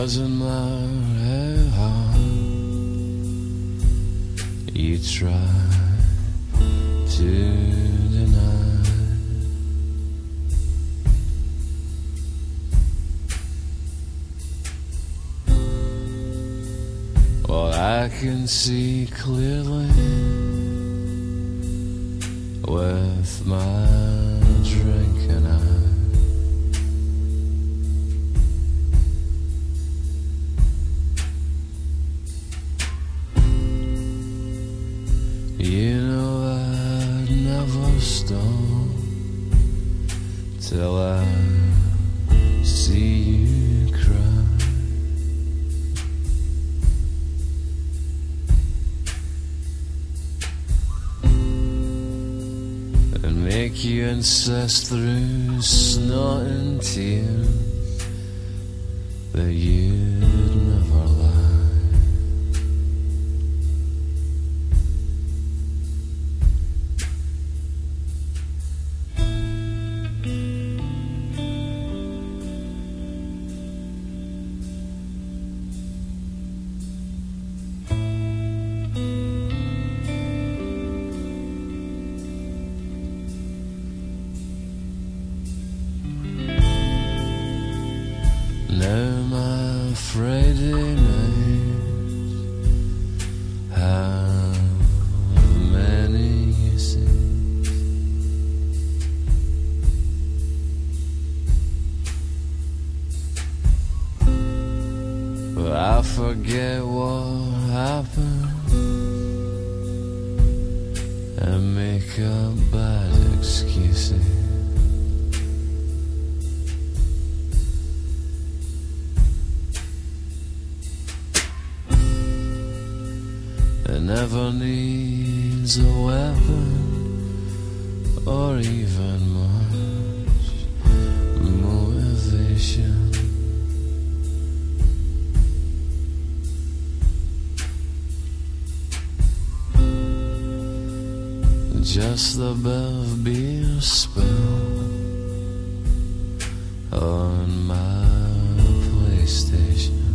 Doesn't matter how you try to deny. Well, I can see clearly with my drinking And make you insist through snorting tears that you'd Just the bell of beer spill on my PlayStation.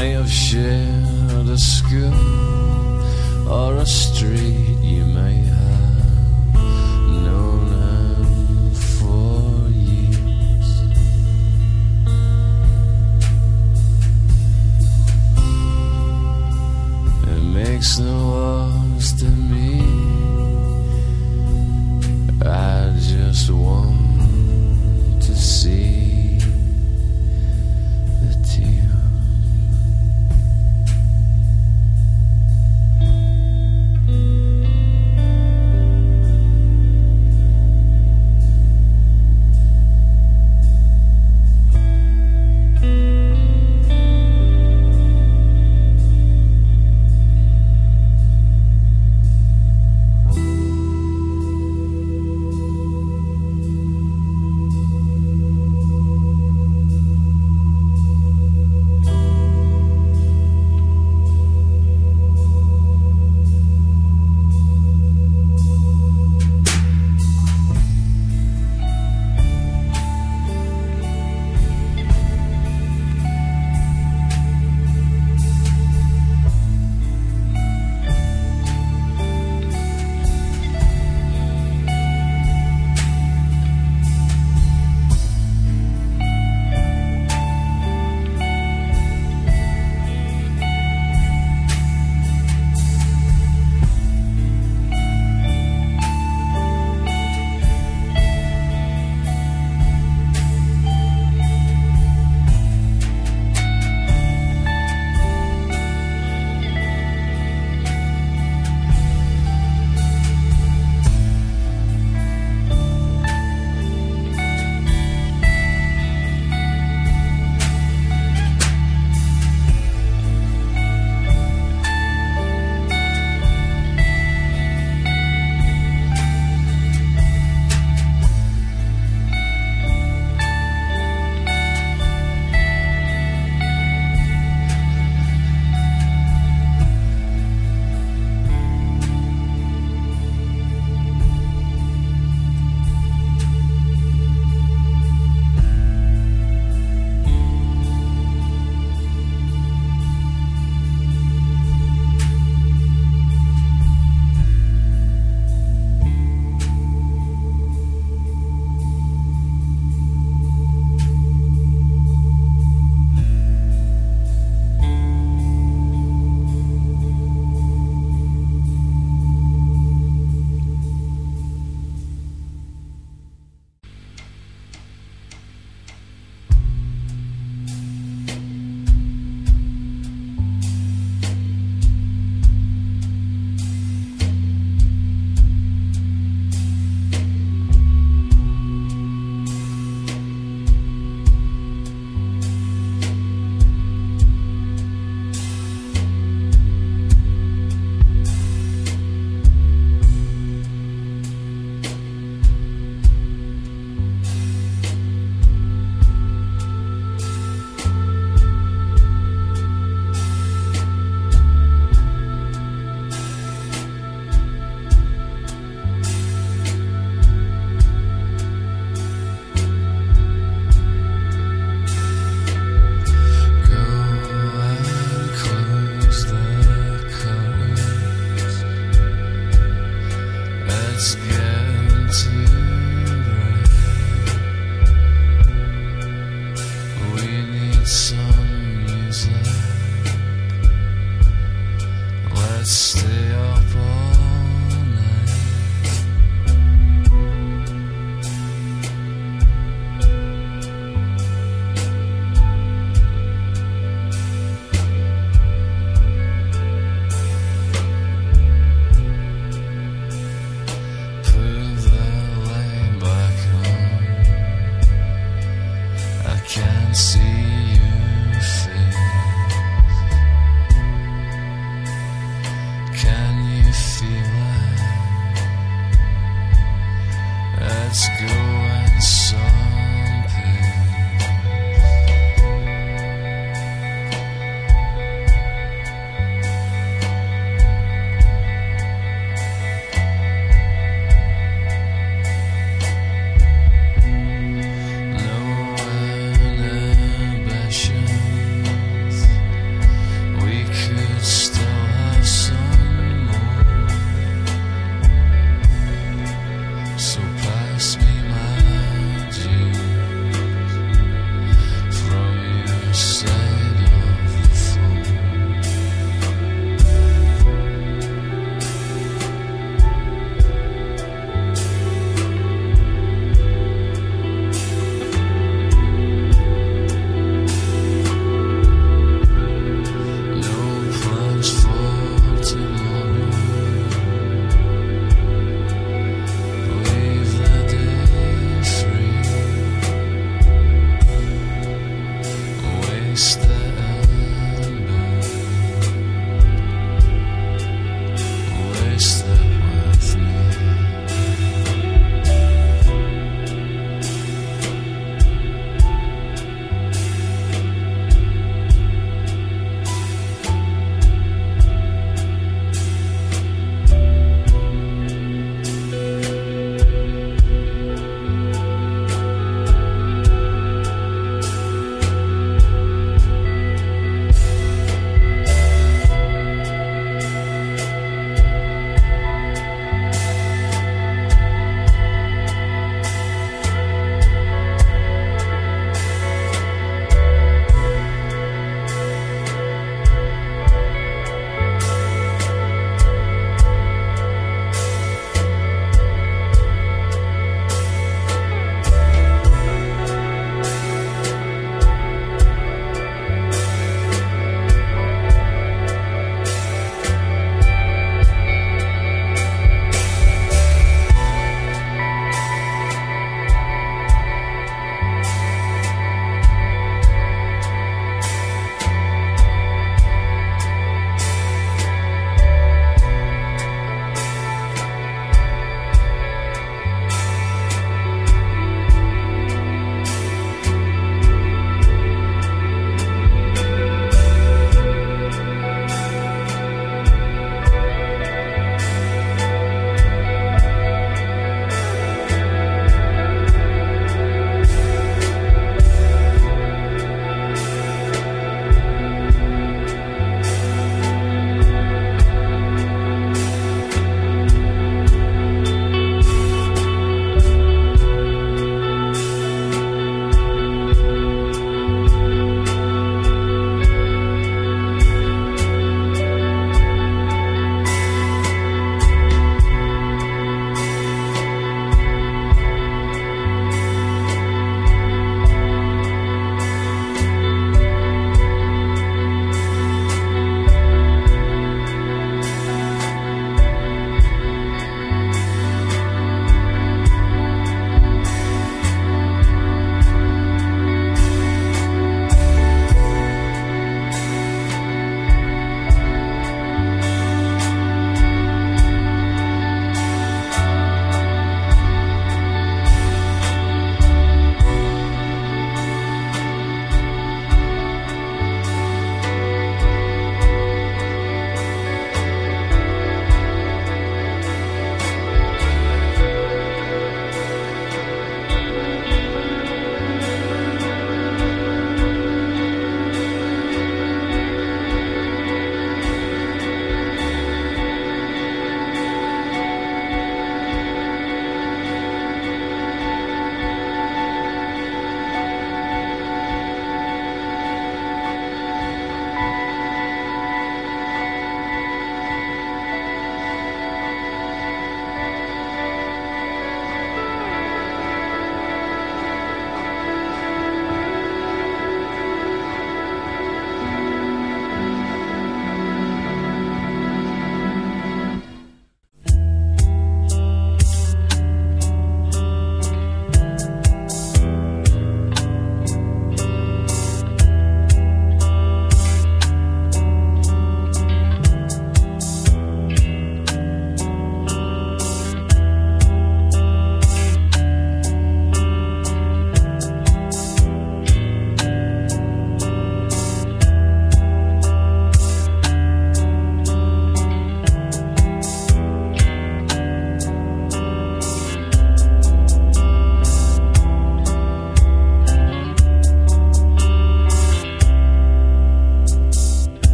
May have shared a school or a street. You may have known for years. It makes no odds to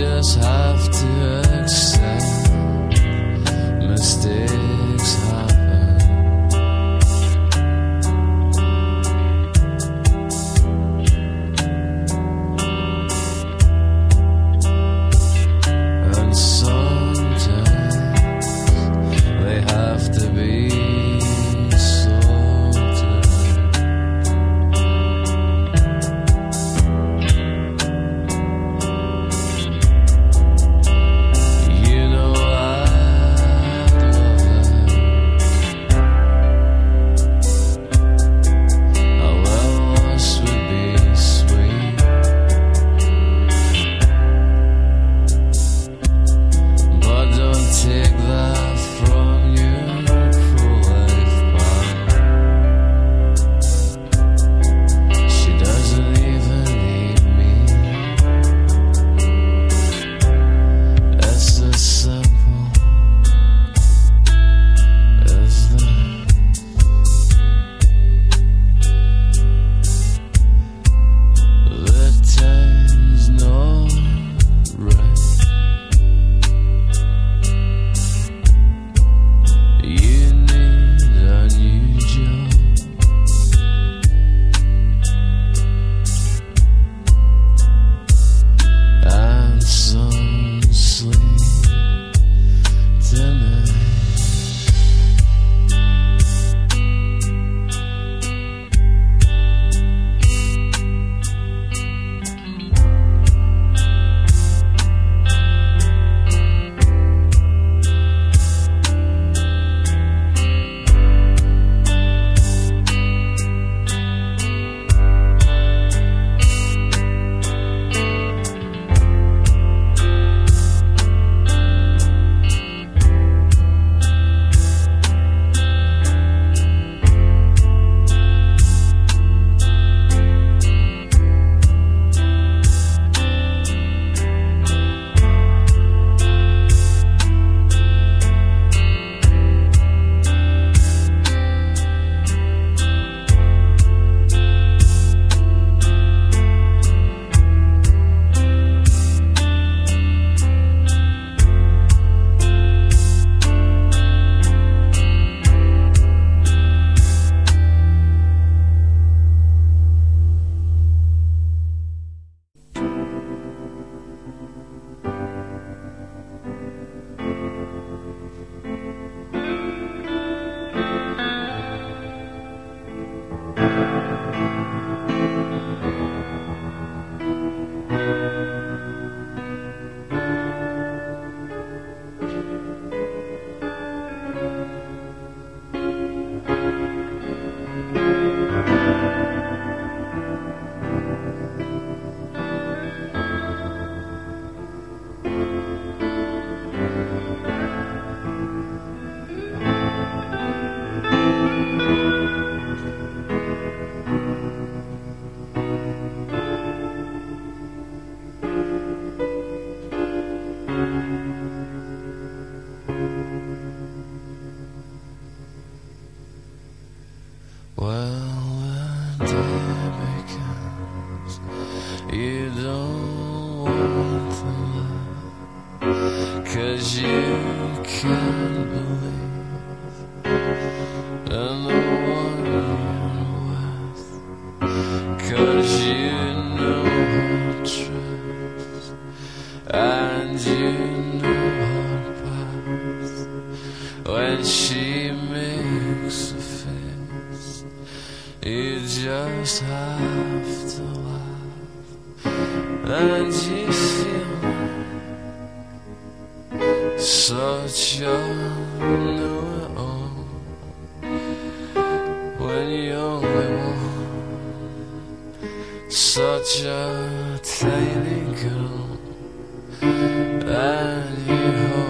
just have to Such a know-it-all When you only want Such a tiny girl And you